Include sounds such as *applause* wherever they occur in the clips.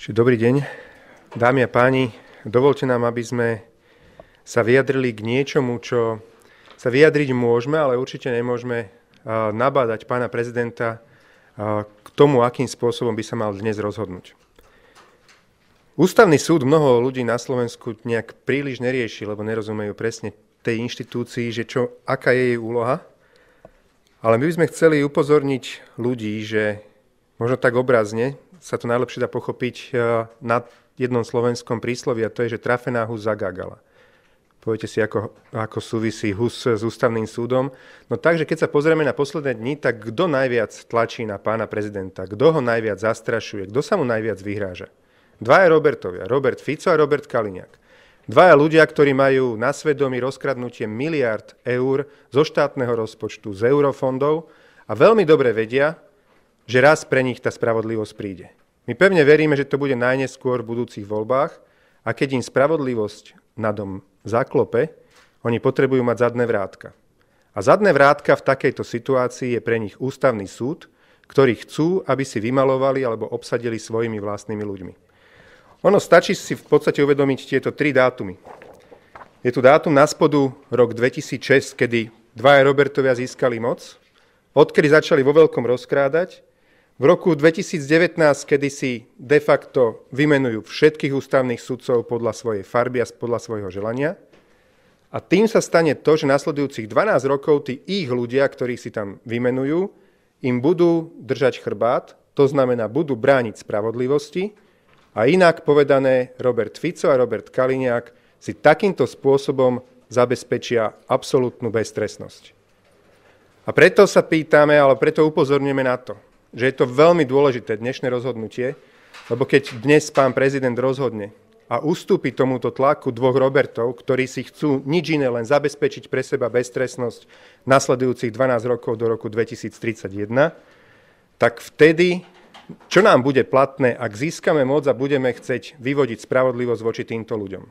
Dobrý deň, dámy a páni. Dovolte nám, aby sme sa vyjadrili k niečomu, čo sa vyjadriť môžeme, ale určite nemôžeme nabádať pána prezidenta k tomu, akým spôsobom by sa mal dnes rozhodnúť. Ústavný súd mnoho ľudí na Slovensku nejak príliš nerieši, lebo nerozumejú presne tej inštitúcii, že čo, aká je jej úloha. Ale my by sme chceli upozorniť ľudí, že možno tak obrazne sa to najlepšie dá pochopiť na jednom slovenskom príslovi a to je, že trafená hus zagágala. Poviete si, ako, ako súvisí Hus s ústavným súdom. No takže, keď sa pozrieme na posledné dni, tak kto najviac tlačí na pána prezidenta? Kto ho najviac zastrašuje? Kto sa mu najviac vyhráža? Dvaja Robertovia, Robert Fico a Robert Kaliňák. Dvaja ľudia, ktorí majú na svedomí rozkradnutie miliard eur zo štátneho rozpočtu, z eurofondov a veľmi dobre vedia, že raz pre nich tá spravodlivosť príde. My pevne veríme, že to bude najneskôr v budúcich voľbách a keď im spravodlivosť na dom zaklope, oni potrebujú mať zadné vrátka. A zadné vrátka v takejto situácii je pre nich ústavný súd, ktorý chcú, aby si vymalovali alebo obsadili svojimi vlastnými ľuďmi. Ono stačí si v podstate uvedomiť tieto tri dátumy. Je tu dátum na spodu rok 2006, kedy dvaja Robertovia získali moc, odkedy začali vo veľkom rozkrádať. V roku 2019, kedy si de facto vymenujú všetkých ústavných sudcov podľa svojej farby a podľa svojho želania. A tým sa stane to, že nasledujúcich 12 rokov tí ich ľudia, ktorí si tam vymenujú, im budú držať chrbát, to znamená, budú brániť spravodlivosti, a inak povedané, Robert Fico a Robert Kaliňák si takýmto spôsobom zabezpečia absolútnu beztrestnosť. A preto sa pýtame, ale preto upozorňujeme na to, že je to veľmi dôležité dnešné rozhodnutie, lebo keď dnes pán prezident rozhodne a ustúpi tomuto tlaku dvoch Robertov, ktorí si chcú nič iné, len zabezpečiť pre seba beztrestnosť nasledujúcich 12 rokov do roku 2031, tak vtedy čo nám bude platné, ak získame moc a budeme chceť vyvodiť spravodlivosť voči týmto ľuďom?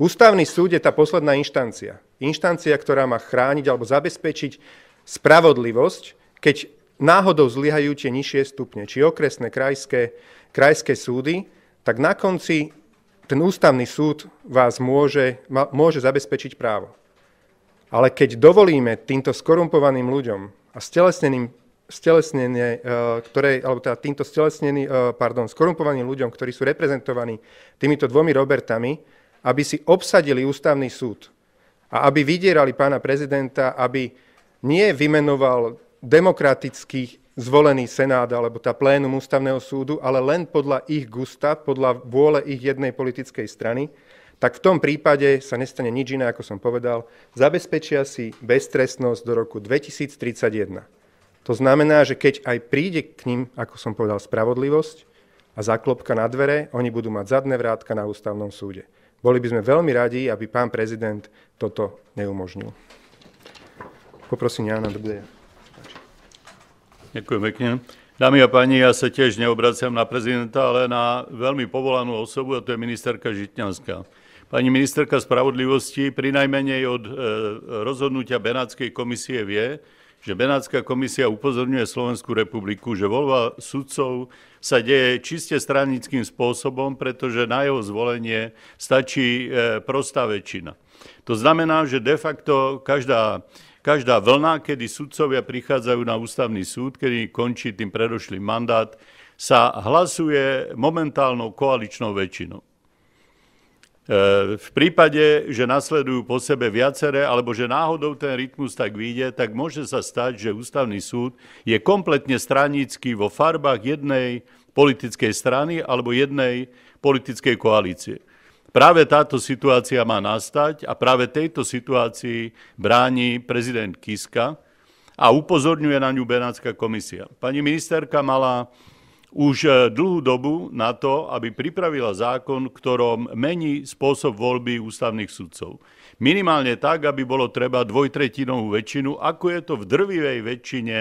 Ústavný súd je tá posledná inštancia. Inštancia, ktorá má chrániť alebo zabezpečiť spravodlivosť, keď náhodou zlyhajú tie nižšie stupne, či okresné, krajské, krajské súdy, tak na konci ten ústavný súd vás môže, môže zabezpečiť právo. Ale keď dovolíme týmto skorumpovaným ľuďom a stelesneným stelesnenie, eh, ktoré, alebo teda týmto stelesnení, eh, pardon, skorumpovaným ľuďom, ktorí sú reprezentovaní týmito dvomi Robertami, aby si obsadili ústavný súd a aby vydierali pána prezidenta, aby nie vymenoval demokratický zvolený senát alebo tá plénum ústavného súdu, ale len podľa ich gusta, podľa vôle ich jednej politickej strany, tak v tom prípade sa nestane nič iné, ako som povedal, zabezpečia si beztrestnosť do roku 2031. To znamená, že keď aj príde k ním, ako som povedal, spravodlivosť a zaklopka na dvere, oni budú mať zadné vrátka na ústavnom súde. Boli by sme veľmi radi, aby pán prezident toto neumožnil. Poprosím Jana Dobdeja. Ďakujem pekne. Dámy a páni, ja sa tiež neobraciam na prezidenta, ale na veľmi povolanú osobu, a to je ministerka Žitňanská. Pani ministerka spravodlivosti pri najmenej od e, rozhodnutia Benátskej komisie vie, že Benátska komisia upozorňuje Slovenskú republiku, že voľba sudcov sa deje čiste stranickým spôsobom, pretože na jeho zvolenie stačí e, prostá väčšina. To znamená, že de facto každá, každá vlna, kedy sudcovia prichádzajú na ústavný súd, kedy končí tým predošlým mandát, sa hlasuje momentálnou koaličnou väčšinou. V prípade, že nasledujú po sebe viaceré, alebo že náhodou ten rytmus tak vyjde, tak môže sa stať, že ústavný súd je kompletne stranický vo farbách jednej politickej strany alebo jednej politickej koalície. Práve táto situácia má nastať a práve tejto situácii bráni prezident Kiska a upozorňuje na ňu Benátska komisia. Pani ministerka mala už e, dlhú dobu na to, aby pripravila zákon, ktorom mení spôsob voľby ústavných sudcov. Minimálne tak, aby bolo treba dvojtretinovú väčšinu, ako je to v drvivej väčšine,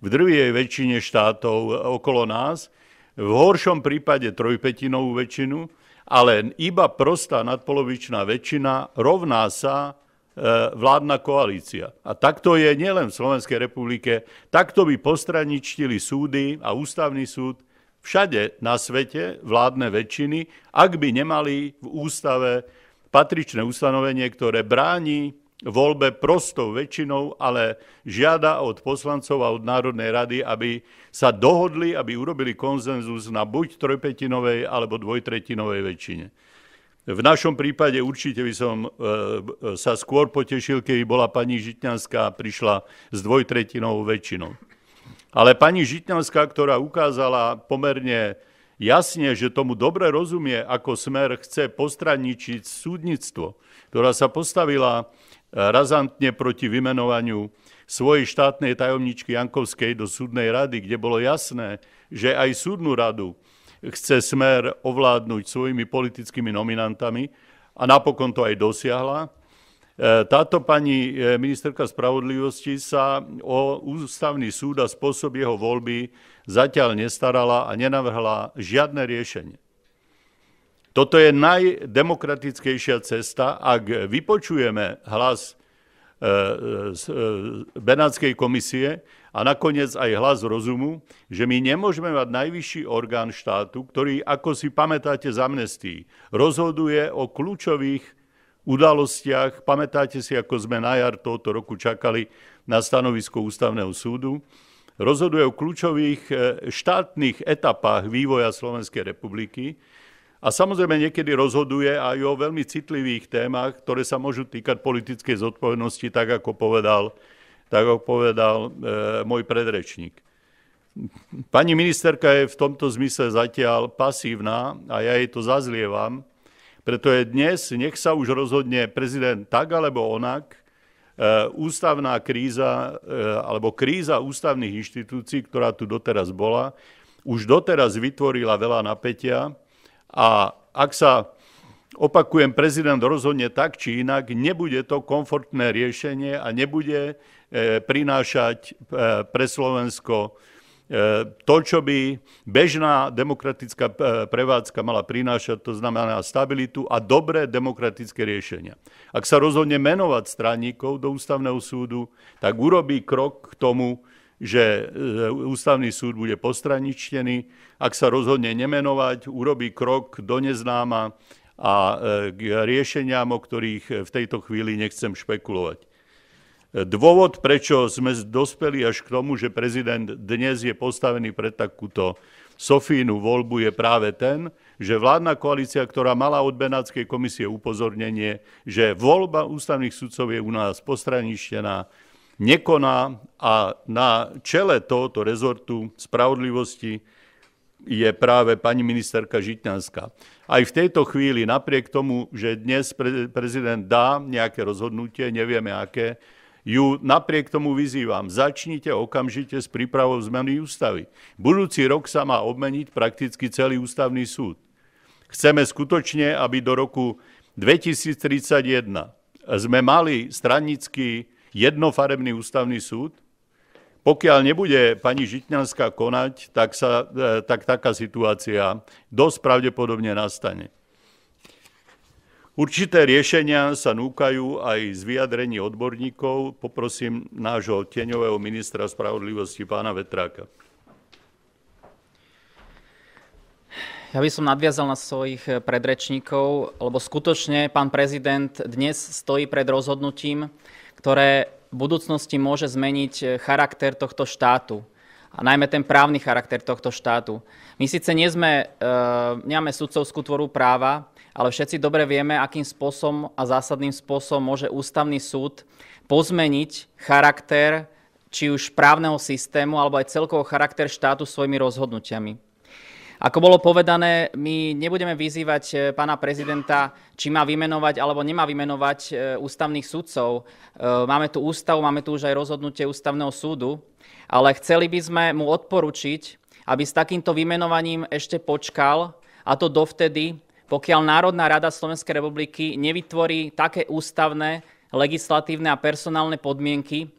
v drvivej väčšine štátov okolo nás, v horšom prípade trojpetinovú väčšinu, ale iba prostá nadpolovičná väčšina rovná sa E, vládna koalícia. A takto je nielen v Slovenskej republike, takto by postraničtili súdy a ústavný súd všade na svete vládne väčšiny, ak by nemali v ústave patričné ustanovenie, ktoré bráni voľbe prostou väčšinou, ale žiada od poslancov a od Národnej rady, aby sa dohodli, aby urobili konzenzus na buď trojpetinovej alebo dvojtretinovej väčšine. V našom prípade určite by som e, sa skôr potešil, keby bola pani Žitňanská prišla s dvojtretinovou väčšinou. Ale pani Žitňanská, ktorá ukázala pomerne jasne, že tomu dobre rozumie, ako smer chce postraničiť súdnictvo, ktorá sa postavila razantne proti vymenovaniu svojej štátnej tajomničky Jankovskej do súdnej rady, kde bolo jasné, že aj súdnu radu chce smer ovládnuť svojimi politickými nominantami a napokon to aj dosiahla. E, táto pani e, ministerka spravodlivosti sa o ústavný súd a spôsob jeho voľby zatiaľ nestarala a nenavrhla žiadne riešenie. Toto je najdemokratickejšia cesta, ak vypočujeme hlas z Benátskej komisie, a nakoniec aj hlas rozumu, že my nemôžeme mať najvyšší orgán štátu, ktorý, ako si pamätáte z amnestii, rozhoduje o kľúčových udalostiach. Pamätáte si, ako sme na jar tohoto roku čakali na stanovisko Ústavného súdu. Rozhoduje o kľúčových e, štátnych etapách vývoja Slovenskej republiky a samozrejme niekedy rozhoduje aj o veľmi citlivých témach, ktoré sa môžu týkať politickej zodpovednosti, tak ako povedal tak ako povedal e, môj predrečník. Pani ministerka je v tomto zmysle zatiaľ pasívna a ja jej to zazlievam, pretože dnes nech sa už rozhodne prezident tak alebo onak, e, ústavná kríza e, alebo kríza ústavných inštitúcií, ktorá tu doteraz bola, už doteraz vytvorila veľa napätia a ak sa opakujem, prezident rozhodne tak či inak, nebude to komfortné riešenie a nebude E, prinášať e, pre Slovensko e, to, čo by bežná demokratická prevádzka mala prinášať, to znamená stabilitu a dobré demokratické riešenia. Ak sa rozhodne menovať stranníkov do ústavného súdu, tak urobí krok k tomu, že ústavný súd bude postraničtený. Ak sa rozhodne nemenovať, urobí krok do neznáma a k riešeniam, o ktorých v tejto chvíli nechcem špekulovať. Dôvod, prečo sme dospeli až k tomu, že prezident dnes je postavený pred takúto Sofínu voľbu je práve ten, že vládna koalícia, ktorá mala od Benátskej komisie upozornenie, že voľba ústavných sudcov je u nás postraništená, nekoná a na čele tohoto rezortu spravodlivosti je práve pani ministerka Žitňanská. Aj v tejto chvíli, napriek tomu, že dnes prezident dá nejaké rozhodnutie, nevieme aké, ju napriek tomu vyzývam. Začnite okamžite s prípravou zmeny ústavy. Budúci rok sa má obmeniť prakticky celý ústavný súd. Chceme skutočne, aby do roku 2031 sme mali stranický jednofarebný ústavný súd. Pokiaľ nebude pani Žitňanská konať, tak, sa, e, tak taká situácia dosť pravdepodobne nastane. Určité riešenia sa núkajú aj z vyjadrení odborníkov. Poprosím nášho tieňového ministra spravodlivosti pána Vetráka. Ja by som nadviazal na svojich predrečníkov, lebo skutočne pán prezident dnes stojí pred rozhodnutím, ktoré v budúcnosti môže zmeniť charakter tohto štátu a najmä ten právny charakter tohto štátu. My síce nie sme, e, nemáme sudcovskú tvoru práva, ale všetci dobre vieme, akým spôsobom a zásadným spôsobom môže ústavný súd pozmeniť charakter či už právneho systému, alebo aj celkovo charakter štátu svojimi rozhodnutiami. Ako bolo povedané, my nebudeme vyzývať e, pána prezidenta, či má vymenovať alebo nemá vymenovať e, ústavných sudcov. E, máme tu ústavu, máme tu už aj rozhodnutie ústavného súdu, ale chceli by sme mu odporučiť, aby s takýmto vymenovaním ešte počkal, a to dovtedy, pokiaľ Národná rada Slovenskej republiky nevytvorí také ústavné, legislatívne a personálne podmienky,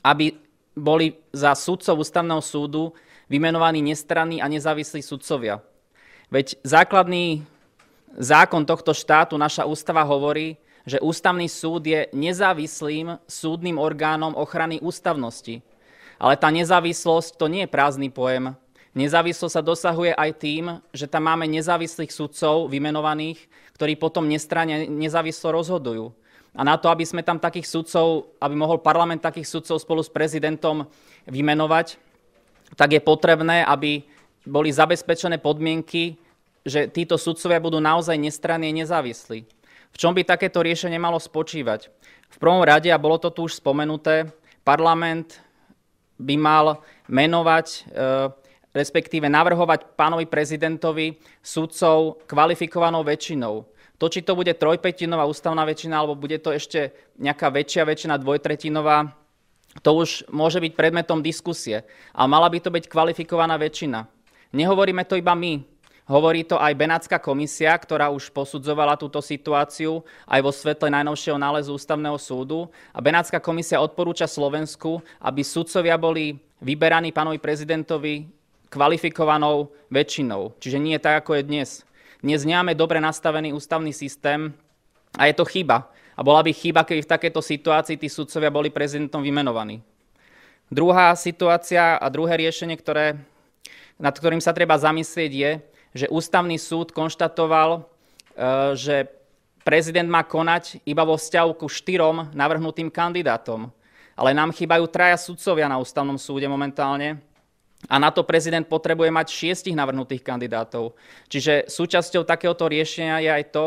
aby boli za sudcov ústavného súdu vymenovaní nestranní a nezávislí sudcovia. Veď základný zákon tohto štátu, naša ústava hovorí, že ústavný súd je nezávislým súdnym orgánom ochrany ústavnosti. Ale tá nezávislosť to nie je prázdny pojem. Nezávislosť sa dosahuje aj tým, že tam máme nezávislých sudcov vymenovaných, ktorí potom nestranne nezávislo rozhodujú. A na to, aby sme tam takých sudcov, aby mohol parlament takých sudcov spolu s prezidentom vymenovať, tak je potrebné, aby boli zabezpečené podmienky, že títo sudcovia budú naozaj nestranní a nezávislí. V čom by takéto riešenie malo spočívať? V prvom rade, a bolo to tu už spomenuté, parlament by mal menovať, e, respektíve navrhovať pánovi prezidentovi sudcov kvalifikovanou väčšinou. To, či to bude trojpetinová ústavná väčšina, alebo bude to ešte nejaká väčšia väčšina, dvojtretinová, to už môže byť predmetom diskusie. Ale mala by to byť kvalifikovaná väčšina. Nehovoríme to iba my. Hovorí to aj Benátska komisia, ktorá už posudzovala túto situáciu aj vo svetle najnovšieho nálezu Ústavného súdu. A Benátska komisia odporúča Slovensku, aby sudcovia boli vyberaní pánovi prezidentovi kvalifikovanou väčšinou. Čiže nie tak, ako je dnes. Dnes nemáme dobre nastavený ústavný systém a je to chyba. A bola by chyba, keby v takejto situácii tí sudcovia boli prezidentom vymenovaní. Druhá situácia a druhé riešenie, ktoré, nad ktorým sa treba zamyslieť, je, že ústavný súd konštatoval, e, že prezident má konať iba vo vzťahu ku štyrom navrhnutým kandidátom. Ale nám chýbajú traja sudcovia na ústavnom súde momentálne a na to prezident potrebuje mať šiestich navrhnutých kandidátov. Čiže súčasťou takéhoto riešenia je aj to,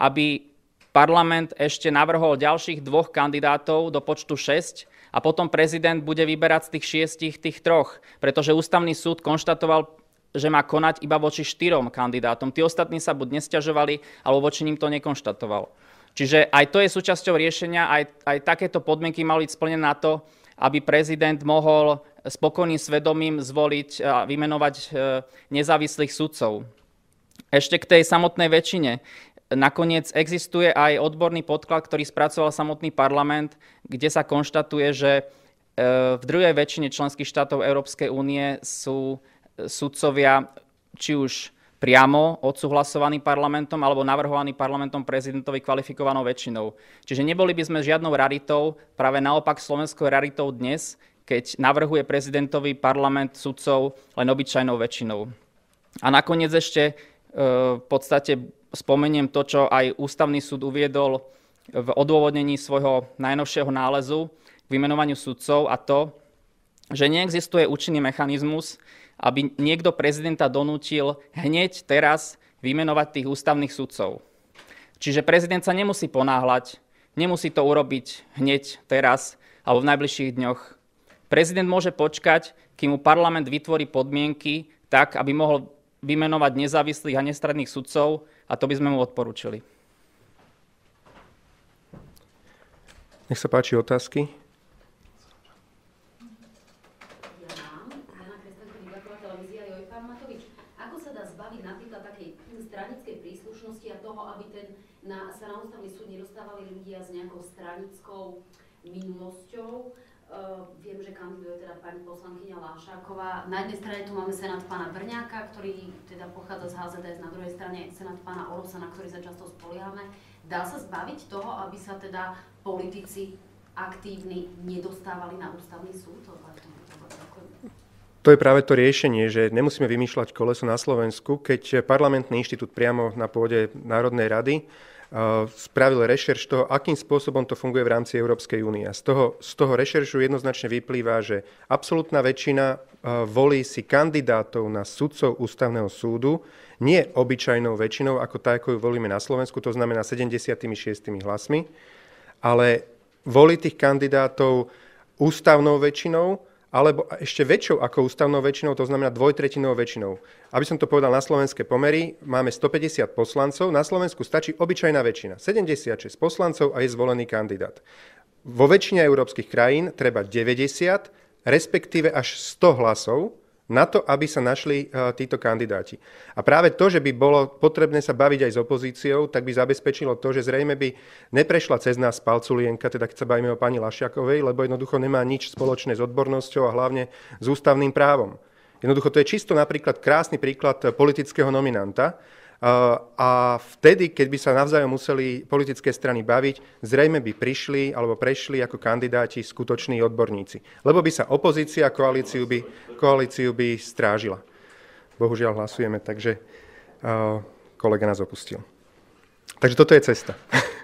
aby parlament ešte navrhol ďalších dvoch kandidátov do počtu 6 a potom prezident bude vyberať z tých šiestich tých troch, pretože ústavný súd konštatoval že má konať iba voči štyrom kandidátom. Tí ostatní sa buď nesťažovali, alebo voči ním to nekonštatoval. Čiže aj to je súčasťou riešenia, aj, aj takéto podmienky mali byť splnené na to, aby prezident mohol spokojným svedomím zvoliť a vymenovať e, nezávislých sudcov. Ešte k tej samotnej väčšine. Nakoniec existuje aj odborný podklad, ktorý spracoval samotný parlament, kde sa konštatuje, že e, v druhej väčšine členských štátov Európskej únie sú sudcovia či už priamo odsúhlasovaný parlamentom alebo navrhovaný parlamentom prezidentovi kvalifikovanou väčšinou. Čiže neboli by sme žiadnou raritou, práve naopak slovenskou raritou dnes, keď navrhuje prezidentový parlament sudcov len obyčajnou väčšinou. A nakoniec ešte e, v podstate spomeniem to, čo aj ústavný súd uviedol v odôvodnení svojho najnovšieho nálezu k vymenovaniu sudcov a to, že neexistuje účinný mechanizmus, aby niekto prezidenta donútil hneď teraz vymenovať tých ústavných sudcov. Čiže prezident sa nemusí ponáhľať, nemusí to urobiť hneď teraz alebo v najbližších dňoch. Prezident môže počkať, kým mu parlament vytvorí podmienky tak, aby mohol vymenovať nezávislých a nestranných sudcov a to by sme mu odporúčili. Nech sa páči otázky. Kandiduje teda pani poslankyňa Lášáková. Na jednej strane tu máme senát pána Brňáka, ktorý teda pochádza z HZDS, na druhej strane senát pána Orosa, na ktorý sa často spoliehame. Dá sa zbaviť toho, aby sa teda politici aktívni nedostávali na ústavný súd? To je práve to riešenie, že nemusíme vymýšľať koleso na Slovensku, keď parlamentný inštitút priamo na pôde Národnej rady spravil rešerš toho, akým spôsobom to funguje v rámci Európskej únie. Z toho, z toho rešeršu jednoznačne vyplýva, že absolútna väčšina volí si kandidátov na sudcov ústavného súdu, nie obyčajnou väčšinou, ako tá, ako ju volíme na Slovensku, to znamená 76 hlasmi, ale volí tých kandidátov ústavnou väčšinou, alebo ešte väčšou ako ústavnou väčšinou, to znamená dvojtretinovou väčšinou. Aby som to povedal na slovenské pomery, máme 150 poslancov, na Slovensku stačí obyčajná väčšina. 76 poslancov a je zvolený kandidát. Vo väčšine európskych krajín treba 90, respektíve až 100 hlasov, na to, aby sa našli uh, títo kandidáti. A práve to, že by bolo potrebné sa baviť aj s opozíciou, tak by zabezpečilo to, že zrejme by neprešla cez nás palculienka, teda keď sa bavíme o pani Lašiakovej, lebo jednoducho nemá nič spoločné s odbornosťou a hlavne s ústavným právom. Jednoducho to je čisto napríklad krásny príklad politického nominanta, a vtedy, keď by sa navzájom museli politické strany baviť, zrejme by prišli alebo prešli ako kandidáti skutoční odborníci. Lebo by sa opozícia koalíciu by, koalíciu by strážila. bohužiaľ hlasujeme, takže kolega nás opustil. Takže toto je cesta. *laughs*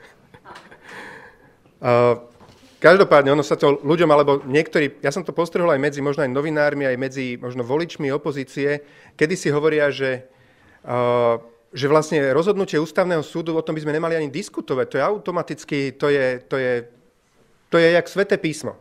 Každopádne, ono sa to ľuďom, alebo niektorí, ja som to postrehol aj medzi možno aj novinármi, aj medzi možno voličmi opozície, kedy si hovoria, že, uh, že vlastne rozhodnutie ústavného súdu, o tom by sme nemali ani diskutovať, to je automaticky, to je, to je, to je jak sveté písmo.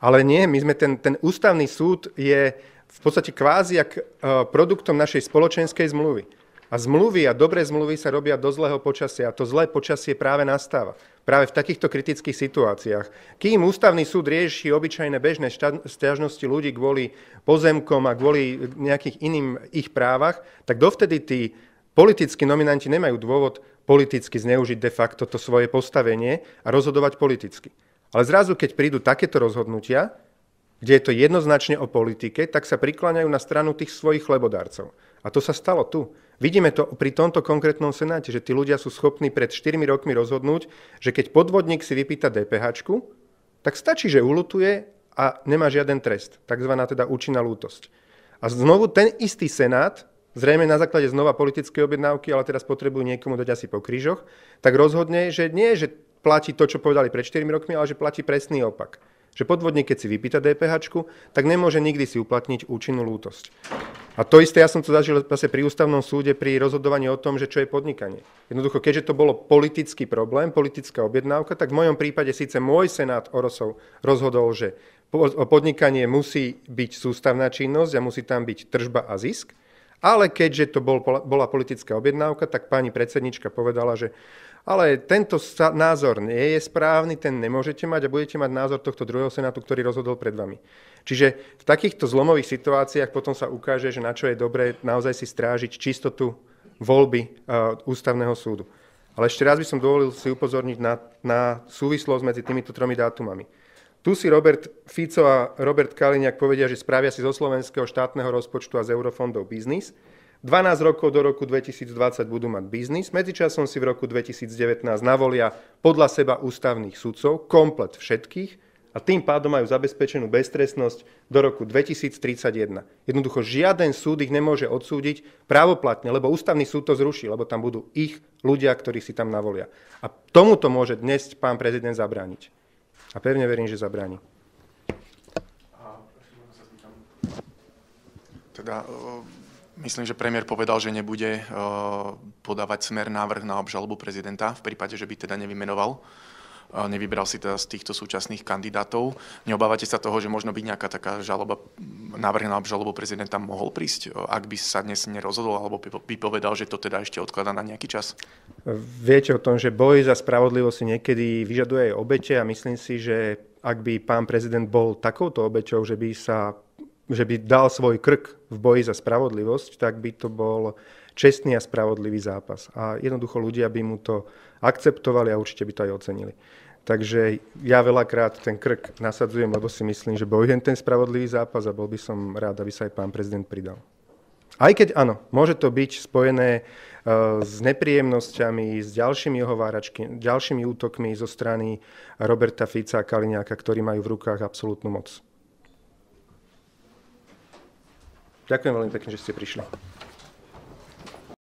Ale nie, my sme ten, ten ústavný súd je v podstate kvázi jak uh, produktom našej spoločenskej zmluvy. A zmluvy a dobré zmluvy sa robia do zlého počasia a to zlé počasie práve nastáva. Práve v takýchto kritických situáciách. Kým ústavný súd rieši obyčajné bežné stiažnosti ľudí kvôli pozemkom a kvôli nejakých iným ich právach, tak dovtedy tí politickí nominanti nemajú dôvod politicky zneužiť de facto to svoje postavenie a rozhodovať politicky. Ale zrazu, keď prídu takéto rozhodnutia, kde je to jednoznačne o politike, tak sa prikláňajú na stranu tých svojich chlebodárcov. A to sa stalo tu. Vidíme to pri tomto konkrétnom senáte, že tí ľudia sú schopní pred 4 rokmi rozhodnúť, že keď podvodník si vypýta DPH, tak stačí, že ulutuje a nemá žiaden trest, takzvaná teda účinná lútosť. A znovu ten istý senát, zrejme na základe znova politickej objednávky, ale teraz potrebujú niekomu dať asi po krížoch, tak rozhodne, že nie, že platí to, čo povedali pred 4 rokmi, ale že platí presný opak. Že podvodník, keď si vypýta DPH, tak nemôže nikdy si uplatniť účinnú lútosť. A to isté ja som to zažil zase pri ústavnom súde pri rozhodovaní o tom, že čo je podnikanie. Jednoducho, keďže to bolo politický problém, politická objednávka, tak v mojom prípade síce môj senát Orosov rozhodol, že podnikanie musí byť sústavná činnosť a musí tam byť tržba a zisk, ale keďže to bol, bola politická objednávka, tak pani predsednička povedala, že ale tento názor nie je správny, ten nemôžete mať a budete mať názor tohto druhého senátu, ktorý rozhodol pred vami. Čiže v takýchto zlomových situáciách potom sa ukáže, že na čo je dobré naozaj si strážiť čistotu voľby ústavného súdu. Ale ešte raz by som dovolil si upozorniť na, na súvislosť medzi týmito tromi dátumami. Tu si Robert Fico a Robert Kaliňák povedia, že spravia si zo slovenského štátneho rozpočtu a z eurofondov biznis. 12 rokov do roku 2020 budú mať biznis, medzičasom si v roku 2019 navolia podľa seba ústavných sudcov, komplet všetkých, a tým pádom majú zabezpečenú beztrestnosť do roku 2031. Jednoducho žiaden súd ich nemôže odsúdiť právoplatne, lebo ústavný súd to zruší, lebo tam budú ich ľudia, ktorí si tam navolia. A tomuto môže dnes pán prezident zabrániť. A pevne verím, že zabráni. Teda Myslím, že premiér povedal, že nebude podávať smer návrh na obžalobu prezidenta v prípade, že by teda nevymenoval nevybral si teda z týchto súčasných kandidátov. Neobávate sa toho, že možno by nejaká taká žaloba, návrh na obžalobu prezidenta mohol prísť, ak by sa dnes nerozhodol, alebo by povedal, že to teda ešte odkladá na nejaký čas? Viete o tom, že boj za spravodlivosť niekedy vyžaduje aj obete a myslím si, že ak by pán prezident bol takouto obeťou, že by sa že by dal svoj krk v boji za spravodlivosť, tak by to bol čestný a spravodlivý zápas. A jednoducho ľudia by mu to akceptovali a určite by to aj ocenili. Takže ja veľakrát ten krk nasadzujem, lebo si myslím, že bojujem ten spravodlivý zápas a bol by som rád, aby sa aj pán prezident pridal. Aj keď áno, môže to byť spojené uh, s nepríjemnosťami, s ďalšími ohováračky, ďalšími útokmi zo strany Roberta Fica a Kaliňáka, ktorí majú v rukách absolútnu moc. Ďakujem veľmi pekne, že ste prišli.